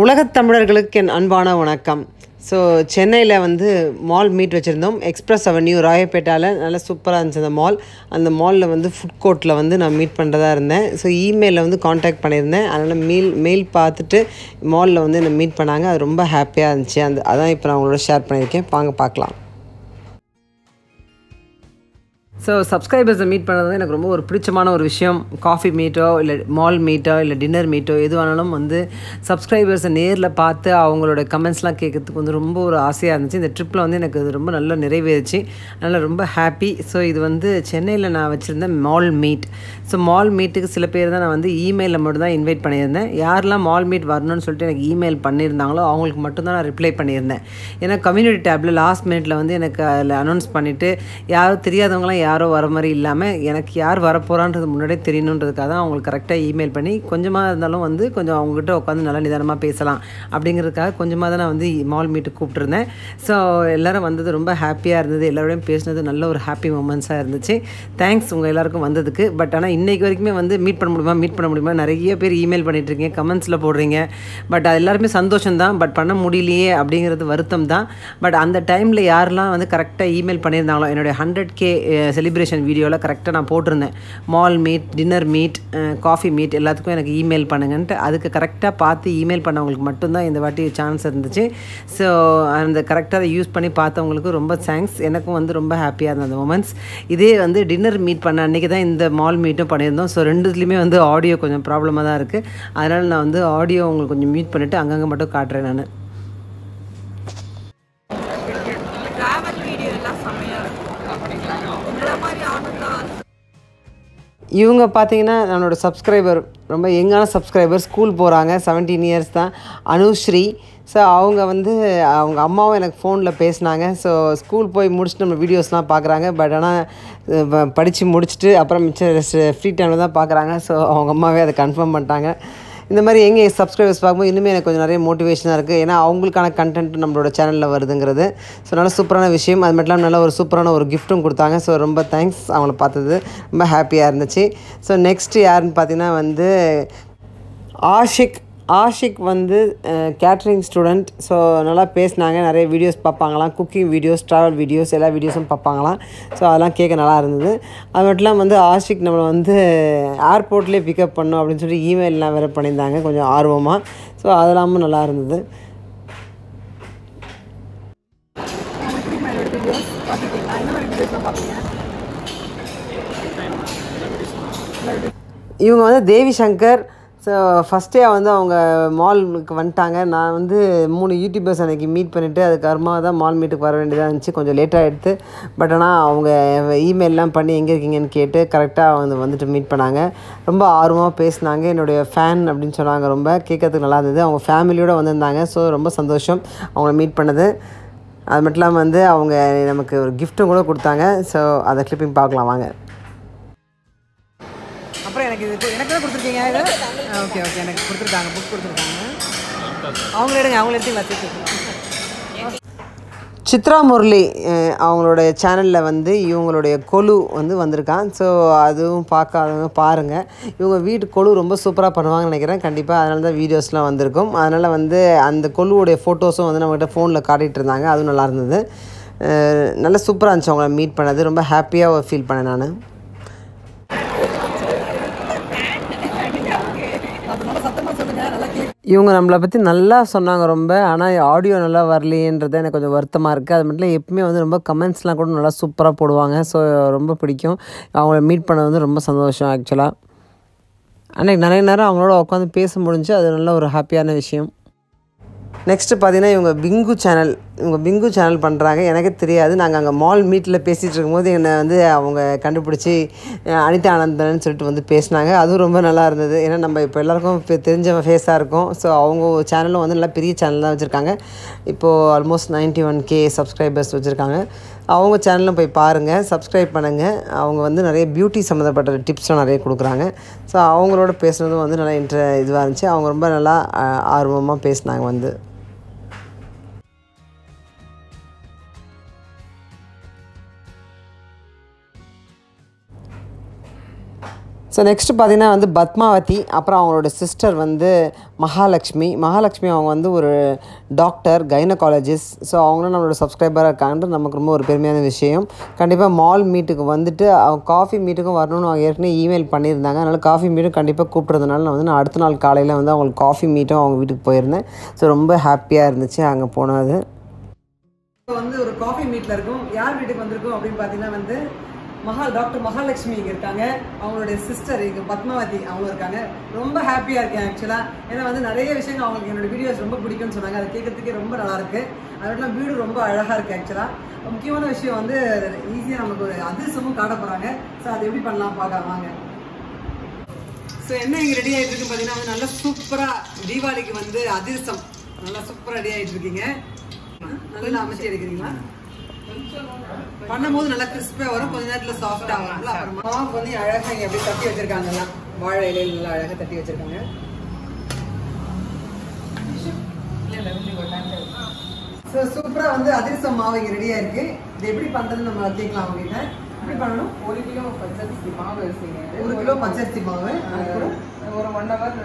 உலகத் தமிழர்களுக்கு என் அன்பான வணக்கம். ஸோ சென்னையில் வந்து மால் மீட் வச்சுருந்தோம். எக்ஸ்பிரஸ் அவென்யூ ராயப்பேட்டாவில் நல்லா சூப்பராக இருந்துச்சு அந்த மால் அந்த மாலில் வந்து ஃபுட் கோர்ட்டில் வந்து நான் மீட் பண்ணுறதா இருந்தேன். ஸோ இமெயிலில் வந்து காண்டாக்ட் பண்ணியிருந்தேன். அதனால் மெயில் மெயில் பார்த்துட்டு மாலில் வந்து என்னை மீட் பண்ணாங்க. அது ரொம்ப ஹாப்பியாக இருந்துச்சு. அந்த அதான் இப்போ நான் உங்களோட ஷேர் பண்ணியிருக்கேன். வாங்க பார்க்கலாம். ஸோ சப்ஸ்கிரைபர்ஸை மீட் பண்ணுறது எனக்கு ரொம்ப ஒரு பிடிச்சமான ஒரு விஷயம். காஃபி மீட்டோ இல்லை மால் மீட்டோ இல்லை டின்னர் மீட்டோ எதுவானாலும் வந்து சப்ஸ்கிரைபர்ஸை நேரில் பார்த்து அவங்களோட கமெண்ட்ஸ்லாம் கேட்கறதுக்கு வந்து ரொம்ப ஒரு ஆசையாக இருந்துச்சு. இந்த ட்ரிப்பில் வந்து எனக்கு இது ரொம்ப நல்லா நிறைவேறுச்சு. அதனால் ரொம்ப ஹாப்பி ஸோ இது வந்து சென்னையில் நான் வச்சுருந்தேன் மால் மீட் ஸோ மால் மீட்டுக்கு சில பேர் தான் நான் வந்து இமெயிலில் மட்டும் தான் இன்வைட் பண்ணியிருந்தேன். யாரெல்லாம் மால் மீட் வரணும்னு சொல்லிட்டு எனக்கு இமெயில் பண்ணியிருந்தாங்களோ அவங்களுக்கு மட்டும்தான் நான் ரிப்ளை பண்ணியிருந்தேன். ஏன்னா கம்யூனிட்டி டேப்பில் லாஸ்ட் மினிட்ல வந்து எனக்கு அதில் அனௌன்ஸ் பண்ணிவிட்டு யாரும் தெரியாதவங்களாம் யார் வர மாதிரி இல்லாமல் எனக்கு யார் வரப்போகிறான்றது முன்னாடியே தெரியணுன்றதுக்காக தான் அவங்களுக்கு கரெக்டாக இமெயில் பண்ணி கொஞ்சமாக இருந்தாலும் வந்து கொஞ்சம் அவங்ககிட்ட உட்காந்து நல்லா நிதானமாக பேசலாம் அப்படிங்கிறதுக்காக கொஞ்சமாக தான் நான் வந்து மால் மீட்டு கூப்பிட்டுருந்தேன். ஸோ எல்லோரும் வந்தது ரொம்ப ஹாப்பியாக இருந்தது. எல்லோரோடையும் பேசினது நல்ல ஒரு ஹாப்பி மூமெண்ட்ஸாக இருந்துச்சு. தேங்க்ஸ் உங்கள் எல்லாருக்கும் வந்ததுக்கு. பட் ஆனால் இன்றைக்கு வரைக்குமே வந்து மீட் பண்ண முடியுமா மீட் பண்ண முடியுமா? நிறைய பேர் இமெயில் பண்ணிகிட்ருக்கீங்க கமெண்ட்ஸில் போடுறீங்க. பட் அது எல்லாருமே சந்தோஷம் தான். பட் பண்ண முடியலையே அப்படிங்கிறது வருத்தம் தான். பட் அந்த டைமில் யாரெல்லாம் வந்து கரெக்டாக இமெயில் பண்ணியிருந்தாங்களோ என்னுடைய ஹண்ட்ரட் கே செலிப்ரேஷன் வீடியோவில் கரெக்டாக நான் போட்டிருந்தேன். Mall meet dinner meet coffee meet எல்லாத்துக்கும் எனக்கு இமெயில் பண்ணுங்கன்ட்டு. அதுக்கு கரெக்டாக பார்த்து இமெயில் பண்ணவங்களுக்கு மட்டும்தான் இந்த வாட்டி சான்ஸ் இருந்துச்சு. ஸோ அந்த கரெக்டாக அதை யூஸ் பண்ணி பார்த்தவங்களுக்கு ரொம்ப தேங்க்ஸ் எனக்கும் வந்து ரொம்ப ஹாப்பியாக இருந்த அந்த மூமெண்ட்ஸ் இதே வந்து டின்னர் மீட் பண்ண அன்றைக்கி தான் இந்த மால் மீட்டும் பண்ணியிருந்தோம். ஸோ ரெண்டுத்துலேயுமே வந்து ஆடியோ கொஞ்சம் ப்ராப்ளமாக தான் இருக்குது அதனால் நான் வந்து ஆடியோ உங்களுக்கு கொஞ்சம் மியூட் பண்ணிவிட்டு அங்கங்கே மட்டும் காட்டுறேன் நான். இவங்க பார்த்தீங்கன்னா என்னோட சப்ஸ்கிரைபர் ரொம்ப யங்கான சப்ஸ்கிரைபர் ஸ்கூல் போகிறாங்க செவன்டீன் இயர்ஸ் தான். அனுஸ்ரீ ஸோ அவங்க வந்து அவங்க அம்மாவும் எனக்கு ஃபோனில் பேசினாங்க. ஸோ ஸ்கூல் போய் முடிச்சுட்டு நம்ம வீடியோஸ்லாம் பார்க்குறாங்க. பட் ஆனால் படித்து முடிச்சுட்டு அப்புறம் மிச்சம் ஃப்ரீ டைமில் தான் பார்க்குறாங்க. ஸோ அவங்க அம்மாவே அதை கன்ஃபார்ம் பண்ணிட்டாங்க. இந்த மாதிரி எங்கே சப்ஸ்கிரைபர்ஸ் பார்க்கும்போது இன்னுமே எனக்கு கொஞ்சம் நிறைய மோட்டிவேஷனாக இருக்குது ஏன்னா அவங்களுக்கான கண்டென்ட் நம்மளோட சேனலில் வருதுங்கிறது. ஸோ நல்ல சூப்பரான விஷயம். அது மட்டும் இல்லாமல் நல்ல ஒரு சூப்பரான ஒரு கிஃப்ட்டும் கொடுத்தாங்க. ஸோ ரொம்ப தேங்க்ஸ் அவங்கள பார்த்தது ரொம்ப ஹாப்பியாக இருந்துச்சு. ஸோ நெக்ஸ்ட் யாருன்னு பார்த்தீங்கன்னா வந்து ஆஷிக் ஆஷிக் வந்து கேட்ரிங் ஸ்டூடெண்ட் ஸோ நல்லா பேசினாங்க. நிறைய வீடியோஸ் பார்ப்பாங்களாம். குக்கிங் வீடியோஸ் ட்ராவல் வீடியோஸ் எல்லா வீடியோஸும் பார்ப்பாங்களாம். ஸோ அதெல்லாம் கேட்க நல்லா இருந்தது. அது மட்டும் இல்லாமல் வந்து ஆஷிக் நம்மளை வந்து ஏர்போர்ட்லேயே பிக்கப் பண்ணோம் அப்படின்னு சொல்லி இமெயிலெலாம் வேறு பண்ணியிருந்தாங்க. கொஞ்சம் ஆர்வமாக ஸோ அதெல்லாமும் நல்லா இருந்தது. இவங்க வந்து தேவி சங்கர் ஸோ ஃபஸ்ட்டே வந்து அவங்க மாலுக்கு வந்துட்டாங்க. நான் வந்து மூணு யூடியூபர்ஸ் அன்றைக்கி மீட் பண்ணிவிட்டு அதுக்கப்புறமா தான் மால் மீட்டுக்கு வர வேண்டியதாக இருந்துச்சு. கொஞ்சம் லேட்டாக எடுத்து. பட் ஆனால் அவங்க இமெயிலெலாம் பண்ணி எங்கே இருக்கீங்கன்னு கேட்டு கரெக்டாக வந்து வந்துட்டு மீட் பண்ணாங்க. ரொம்ப ஆர்வமாக பேசினாங்க. என்னுடைய ஃபேன் அப்படின்னு சொன்னாங்க ரொம்ப. கேட்கறதுக்கு நல்லா இருந்தது. அவங்க ஃபேமிலியோடு வந்திருந்தாங்க. ஸோ ரொம்ப சந்தோஷம் அவங்கள மீட் பண்ணது. அது மட்டும் இல்லாமல் வந்து அவங்க நமக்கு ஒரு கிஃப்ட்டும் கூட கொடுத்தாங்க. ஸோ அதை கிளிப்பிங் பார்க்கலாம். வாங்க. எனக்கு இது எனக்கு தான் கொடுத்துருக்கீங்க? இது? Okay okay. எனக்கு கொடுத்துருக்காங்க. புக் கொடுத்துருக்காங்க. அவங்கள எடுங்க. அவங்கள எடுத்துங்களா சேர்த்து சித்ரா முரளி அஹ், அவங்களோட சேனலில் வந்து இவங்களுடைய கொலு வந்து வந்திருக்கான். ஸோ அதுவும் பார்க்காதவங்க பாருங்கள் இவங்க வீட்டு கொலு ரொம்ப சூப்பராக பண்ணுவாங்கன்னு நினைக்கிறேன். கண்டிப்பாக அதனால தான் வீடியோஸ்லாம் வந்திருக்கும். அதனால் வந்து அந்த கொலுவுடைய ஃபோட்டோஸும் வந்து நம்மகிட்ட ஃபோனில் காட்டிகிட்டு இருந்தாங்க. அதுவும் நல்லா இருந்தது. நல்ல சூப்பராக இருந்துச்சு அவங்கள மீட் பண்ணது. ரொம்ப ஹாப்பியாக ஃபீல் பண்ணேன் நான். இவங்க நம்மளை பற்றி நல்லா சொன்னாங்க ரொம்ப. ஆனால் ஆடியோ நல்லா வரலையேன்றது எனக்கு கொஞ்சம் வருத்தமாக இருக்குது அது மட்டும் இல்லை எப்பவுமே வந்து ரொம்ப கமெண்ட்ஸ்லாம் கூட நல்லா சூப்பராக போடுவாங்க. ஸோ ரொம்ப பிடிக்கும். அவங்கள மீட் பண்ண வந்து ரொம்ப சந்தோஷம் ஆக்சுவலாக அன்றைக்கி நிறைய நேரம் அவங்களோட உட்காந்து பேச முடிஞ்சு அது நல்ல ஒரு ஹாப்பியான விஷயம். நெக்ஸ்ட்டு பார்த்தீங்கன்னா இவங்க பிங்கு சேனல் இவங்க பிங்கு சேனல் பண்ணுறாங்க எனக்கு தெரியாது. நாங்கள் அங்கே மால் மீட்டில் பேசிகிட்டு இருக்கும்போது என்னை வந்து அவங்க கண்டுபிடிச்சி அனிதா ஆனந்தன் சொல்லிட்டு வந்து பேசினாங்க. அதுவும் ரொம்ப நல்லா இருந்தது. ஏன்னா நம்ம இப்போ எல்லாருக்கும் இப்போ தெரிஞ்ச ஃபேஸாக இருக்கும். ஸோ அவங்க சேனலும் வந்து நல்லா பெரிய சேனல் தான் வச்சுருக்காங்க. இப்போது almost 91k one K subscribers வச்சுருக்காங்க. அவங்க சேனலும் போய் பாருங்கள் சப்ஸ்கிரைப் பண்ணுங்கள் அவங்க வந்து நிறைய பியூட்டி சம்மந்தப்பட்ட டிப்ஸ்லாம் நிறைய கொடுக்குறாங்க. ஸோ அவங்களோட பேசுனதும் வந்து நல்லா இன்ட்ர இதுவாக இருந்துச்சு. அவங்க ரொம்ப நல்லா ஆர்வமாக பேசினாங்க வந்து. ஸோ நெக்ஸ்ட்டு பார்த்தீங்கன்னா வந்து பத்மாவதி அப்புறம் அவங்களோட சிஸ்டர் வந்து மகாலட்சுமி. மகாலட்சுமி அவங்க வந்து ஒரு டாக்டர் கைனகாலஜிஸ்ட் ஸோ அவங்களும் நம்மளோட சப்ஸ்கிரைபராக இருக்காங்கன்றது நமக்கு ரொம்ப ஒரு பெருமையான விஷயம். கண்டிப்பாக மால் மீட்டுக்கு வந்துட்டு அவங்க காஃபி மீட்டுக்கும் வரணும்னு அவங்க ஏற்கனவே இமெயில் பண்ணியிருந்தாங்க. அதனால் காஃபி மீட்டும் கண்டிப்பாக கூப்பிட்றதுனால நான் வந்து நான் அடுத்த நாள் காலையில் வந்து அவங்களுக்கு காஃபி மீட்டும் அவங்க வீட்டுக்கு போயிருந்தேன். ஸோ ரொம்ப ஹாப்பியாக இருந்துச்சு அங்கே போனது. இப்போ வந்து ஒரு காஃபி மீட்டில் இருக்கும். யார் வீட்டுக்கு வந்திருக்கும் அப்படின்னு பார்த்தீங்கன்னா வந்து மகா டாக்டர் மகாலட்சுமி இங்கே இருக்காங்க. அவங்களுடைய சிஸ்டர் இங்கே பத்மாவதி அவங்க இருக்காங்க. ரொம்ப ஹாப்பியாக இருக்கேன் ஆக்சுவலாக ஏன்னா வந்து நிறைய விஷயங்கள் அவங்களுக்கு என்னோட வீடியோஸ் ரொம்ப பிடிக்கும்னு சொன்னாங்க. அதை கேட்கறதுக்கே ரொம்ப நல்லா இருக்கு. அதோடலாம் வீடு ரொம்ப அழகாக இருக்குது ஆக்சுவலாக முக்கியமான விஷயம் வந்து ஈஸியாக நமக்கு ஒரு அதிர்ஷ்டமும் காட்ட போகிறாங்க ஸோ அதை எப்படி பண்ணலாம் பார்க்க வாங்க. ஸோ என்ன இங்கே ரெடி ஆகிட்டு இருக்கு பார்த்தீங்கன்னா வந்து நல்லா சூப்பராக தீபாவளிக்கு வந்து அதிர்ஷம் நல்லா சூப்பராக ரெடி ஆகிட்டு இருக்கீங்க நல்லா அமைச்சு எடுக்கிறீங்களா பண்ணும்போது நல்லா கிறிஸ்பியாக வரும். கொஞ்ச நேரத்தில் சாஃப்டாக வரும்ல அப்புறமா மாவு வந்து அழகாக இங்கே அப்படியே தட்டி வச்சிருக்காங்க எல்லாம் வாழை இலையில நல்லா அழகாக தட்டி வச்சிருக்காங்க. ஸோ சூப்பராக வந்து அதிரசம் மாவு இங்கே ரெடியாக இருக்கு. இது எப்படி பண்ணுறதுன்னு நம்ம கேட்கலாம் அவங்ககிட்ட எப்படி பண்ணணும்? ஒரு கிலோ பச்சரிசி மாவு ஒரு கிலோ பச்சரிசி மாவு. ஒரு ஒன் ஹவர்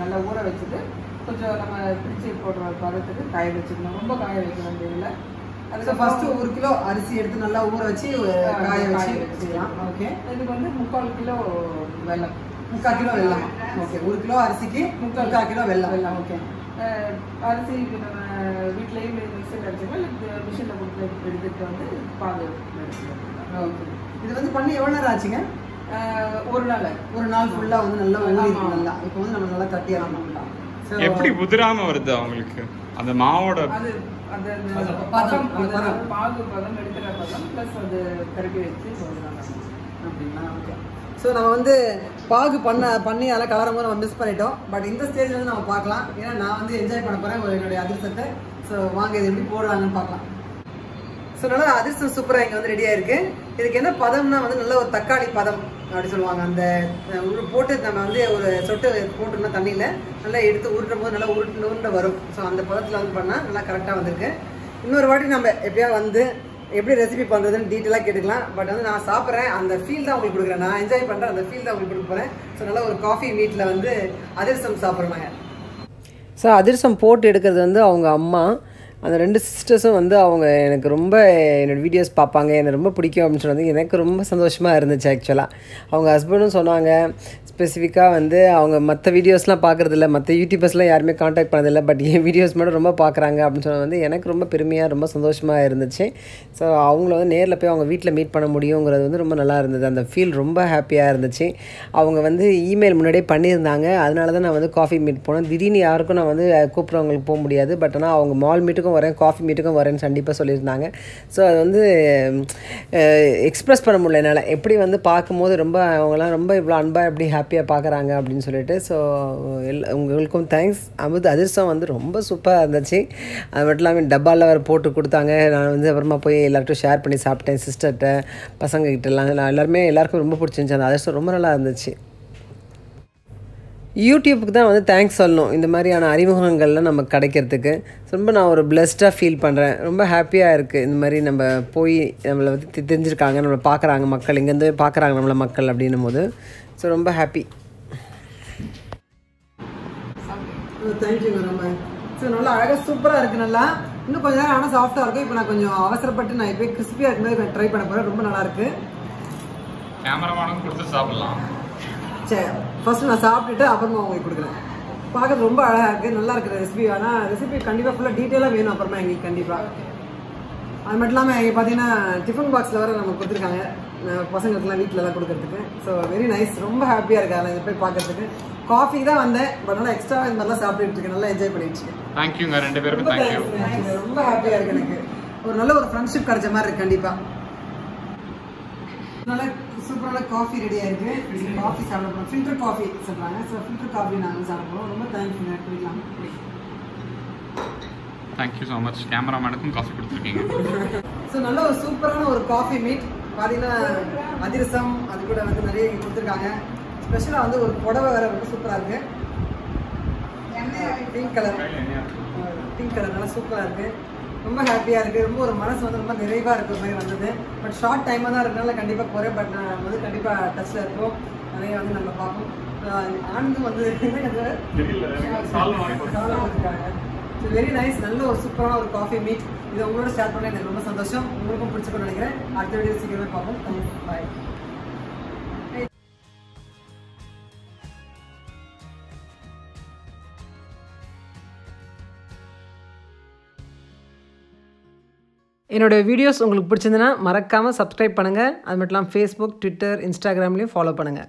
நல்லா ஊற வச்சுட்டு கொஞ்சம் நம்ம பிடிச்சி போடுற பதத்துக்கு காய வச்சுக்கணும். ரொம்ப காய வைக்கணும் இதில் ஸோ ஃபர்ஸ்ட் ஒரு கிலோ அரிசி எடுத்து நல்லா ஊற வச்சு காய வச்சு வச்சுக்கலாம் ஓகே இதுக்கு வந்து முக்கால் கிலோ வெல்லம். முக்கால் கிலோ வெல்லம். ஓகே ஒரு கிலோ அரிசிக்கு முக்கால் கிலோ வெல்லம். வெல்லம் ஓகே அரிசி நம்ம வீட்லேயும் மிக்சியில் அடிச்சுக்கலாம் இல்லை மிஷினில் கொடுத்து எடுத்துட்டு வந்து எடுத்துக்கலாம் ஓகே இது வந்து பண்ணி எவ்வளோ நேரம் ஆச்சுங்க? ஒரு நாள். ஒரு நாள் ஃபுல்லாக வந்து நல்லா ஆமா. நல்லா. இப்போ வந்து நம்ம நல்லா So, எப்படி உதிராம வருது அவங்களுக்கு? அந்த மாவோட அந்த பதம். பாகு பதம் எடுக்கிற பதம் ப்ளஸ் அது கரட்டி வச்சு அப்படிங்களா? ஓகே ஸோ நம்ம வந்து பாகு பண்ண பண்ணி அதெல்லாம் கலரும் போது நம்ம மிஸ் பண்ணிட்டோம். பட் இந்த ஸ்டேஜ்ல வந்து நம்ம பார்க்கலாம். ஏன்னா நான் வந்து என்ஜாய் பண்ண போகிறேன் ஒரு என்னுடைய அதிர்ஷ்டத்தை. ஸோ வாங்க இது எப்படி போடுறாங்கன்னு பார்க்கலாம். ஸோ நல்லா அதிர்ஷ்டம் சூப்பராக இங்கே வந்து ரெடியாக இருக்கு இதுக்கு என்ன பதம்னா வந்து நல்ல ஒரு தக்காளி பதம். அப்படி சொல்லுவாங்க. அந்த உரு போட்டு நம்ம வந்து ஒரு சொட்டு போட்டோம்னா தண்ணியில் நல்லா எடுத்து உருட்டும் போது நல்லா உருட்டு உருண்டை வரும். ஸோ அந்த பதத்தில் வந்து பண்ணால் நல்லா கரெக்டாக வந்திருக்கு. இன்னொரு வாட்டி நம்ம எப்படியா வந்து எப்படி ரெசிபி பண்ணுறதுன்னு டீட்டெயிலாக கேட்டுக்கலாம். பட் வந்து நான் சாப்பிட்றேன். அந்த ஃபீல் தான் உங்களுக்கு கொடுக்குறேன். நான் என்ஜாய் பண்ணுறேன் அந்த ஃபீல் தான் உங்களுக்கு கொடுக்க போகிறேன் ஸோ நல்லா ஒரு காஃபி மீட்டில் வந்து அதிர்சம் சாப்பிட்றோம் நாங்கள் ஸோ அதிரசம் போட்டு எடுக்கிறது வந்து அவங்க அம்மா. அந்த ரெண்டு சிஸ்டர்ஸும் வந்து அவங்க எனக்கு ரொம்ப என்னோடய வீடியோஸ் பார்ப்பாங்க. எனக்கு ரொம்ப பிடிக்கும் அப்படின்னு சொன்னது எனக்கு ரொம்ப சந்தோஷமாக இருந்துச்சு ஆக்சுவலாக அவங்க ஹஸ்பண்டும் சொன்னாங்க ஸ்பெசிஃபிக்காக வந்து அவங்க மற்ற வீடியோஸ்லாம் பார்க்குறதில்ல மற்ற யூடியூபர்ஸ்லாம் யாருமே காண்டாக்ட் பண்ணதில்லை பட் என் வீடியோஸ் மட்டும் ரொம்ப பார்க்குறாங்க அப்படின்னு சொன்னது வந்து எனக்கு ரொம்ப பெருமையாக ரொம்ப சந்தோஷமாக இருந்துச்சு. ஸோ அவங்கள வந்து நேரில் போய் அவங்க வீட்டில் மீட் பண்ண முடியுங்கிறது வந்து ரொம்ப நல்லா இருந்தது. அந்த ஃபீல் ரொம்ப ஹாப்பியாக இருந்துச்சு. அவங்க வந்து இமெயில் முன்னாடியே பண்ணியிருந்தாங்க. அதனால தான் நான் வந்து காஃபி மீட் போனேன். திடீர்னு யாருக்கும் நான் வந்து கூப்பிட்றவங்களுக்கு போக முடியாது. பட் ஆனால் அவங்க மால் மீட்டுக்கும் வரேன் காஃபி மீட்டுக்கும் வரேன்னு கண்டிப்பாக சொல்லியிருந்தாங்க. ஸோ அது வந்து எக்ஸ்ப்ரெஸ் பண்ண முடியல என்னால். எப்படி வந்து பார்க்கும்போது ரொம்ப அவங்களாம் ரொம்ப இவ்வளோ அன்பாக எப்படி ஹாப்பியாக பார்க்குறாங்க அப்படின்னு சொல்லிட்டு ஸோ எல் உங்களுக்கும் தேங்க்ஸ் அமுது அதிர்ஷ்டம் வந்து ரொம்ப சூப்பராக இருந்துச்சு. அது மட்டும் இல்லாமல் டப்பாவில் வேறு போட்டு கொடுத்தாங்க. நான் வந்து அப்புறமா போய் எல்லார்ட்டும் ஷேர் பண்ணி சாப்பிட்டேன் சிஸ்டர்கிட்ட பசங்கக்கிட்டலாம் நான் எல்லாருமே எல்லாருக்கும் ரொம்ப பிடிச்சிருந்துச்சி. அந்த அதிர்ஷ்டம் ரொம்ப நல்லா இருந்துச்சு. யூடியூப்புக்கு தான் வந்து தேங்க்ஸ் சொல்லணும். இந்த மாதிரியான அறிமுகங்கள்லாம் நமக்கு கிடைக்கிறதுக்கு. ரொம்ப நான் ஒரு பிளெஸ்டாக ஃபீல் பண்ணுறேன் ரொம்ப ஹாப்பியாக இருக்குது இந்த மாதிரி நம்ம போய் நம்மளை வந்து தெரிஞ்சிருக்காங்க நம்மளை பார்க்குறாங்க மக்கள். இங்கேருந்து பார்க்குறாங்க நம்மளை மக்கள் அப்படின்னும் போது. ஸோ ரொம்ப ஹாப்பி தேங்க்யூங்க ரொம்ப ஸோ நல்லா அழகாக சூப்பராக இருக்குது நல்லா. இன்னும் கொஞ்ச நேரம் ஆனால் சாஃப்டாக இருக்கும். இப்போ நான் கொஞ்சம் அவசரப்பட்டு நான் இப்போ கிறிஸ்பியாக இருக்கும்போது ட்ரை பண்ண போகிறேன் ரொம்ப நல்லா இருக்கு. கேமராமேனுக்கு கொடுத்து சாப்பிடலாம். சரி ஃபர்ஸ்ட் நான் சாப்பிட்டுட்டு அப்புறமா உங்களுக்கு கொடுக்குறேன். பார்க்கறது ரொம்ப அழகாக இருக்குது நல்லா இருக்கிற ரெசிபி ஆனால் ரெசிபி கண்டிப்பாக ஃபுல்லாக டீட்டெயிலாக வேணும் அப்புறமா எங்களுக்கு கண்டிப்பாக அது மட்டும் இல்லாமல் இங்கே பார்த்தீங்கன்னா டிஃபன் பாக்ஸில் வர நம்ம கொடுத்துருக்காங்க. பசங்களுக்குலாம் வீட்டிலலாம் கொடுக்கறதுக்கு. ஸோ வெரி நைஸ் ரொம்ப ஹாப்பியாக இருக்கு அதில் போய் பார்க்கறதுக்கு. காஃபி தான் வந்தேன். பட் நல்லா எக்ஸ்ட்ரா இந்த மாதிரிலாம் சாப்பிட்டுட்டு இருக்கேன். நல்லா என்ஜாய் பண்ணிட்டு இருக்கேன். தேங்க்யூங்க ரெண்டு பேருக்கும் ரொம்ப தேங்க்யூ. ரொம்ப ஹாப்பியாக இருக்கு எனக்கு. ஒரு நல்ல ஒரு ஃப்ரெண்ட்ஷிப் கிடைச்ச மாதிரி இருக்கு கண்டிப்பாக நல்ல சூப்பரான காஃபி ரெடியாக இருக்கு காஃபி சாப்பிட போகிறோம் ஃபில்டர் காஃபி சொல்கிறாங்க ஸோ ஃபில்டர் காஃபி நாங்கள் சாப்பிட போகிறோம் ரொம்ப தேங்க்யூங்க குடிக்கலாம் தேங்க்யூ ஸோ மச் கேமராமேனுக்கும் காஃபி கொடுத்துருக்கீங்க. ஸோ நல்ல ஒரு சூப்பரான ஒரு காஃபி மீட் பார்த்தீங்கன்னா அதிரசம் அது கூட வந்து நிறைய இங்க கொடுத்துருக்காங்க. ஸ்பெஷலாக வந்து ஒரு புடவை வேற ரொம்ப சூப்பராக இருக்கு. பிங்க் கலர் பிங்க் கலர் நல்லா சூப்பராக இருக்கு. ரொம்ப ஹாப்பியாக இருக்குது ரொம்ப ஒரு மனசு வந்து ரொம்ப நிறைவாக இருக்கிற மாதிரி வந்தது. பட் ஷார்ட் டைமாக தான் இருக்கனால கண்டிப்பாக குறை பட் நான் வந்து கண்டிப்பாக டச்சில் இருக்கோம் நிறைய வந்து நம்ம பார்ப்போம். ஆனந்தும் வந்து வெரி நைஸ் நல்ல ஒரு சூப்பரான ஒரு காஃபி மீட் இதை உங்களோட ஷேர் பண்ண எனக்கு ரொம்ப சந்தோஷம். உங்களுக்கும் பிடிச்சிக்கணும்னு நினைக்கிறேன். அடுத்த வீடியோ சீக்கிரமே பார்ப்போம். தேங்க்ஸ் பாய் என்னோடய வீடியோஸ் உங்களுக்கு பிடிச்சிருந்துன்னா மறக்காமல் சப்ஸ்கிரைப் பண்ணுங்கள் அது மட்டும் இல்லாமல் ஃபேஸ்புக் ட்விட்டர் இன்ஸ்டாகிராம்லேயும் ஃபாலோ பண்ணுங்கள்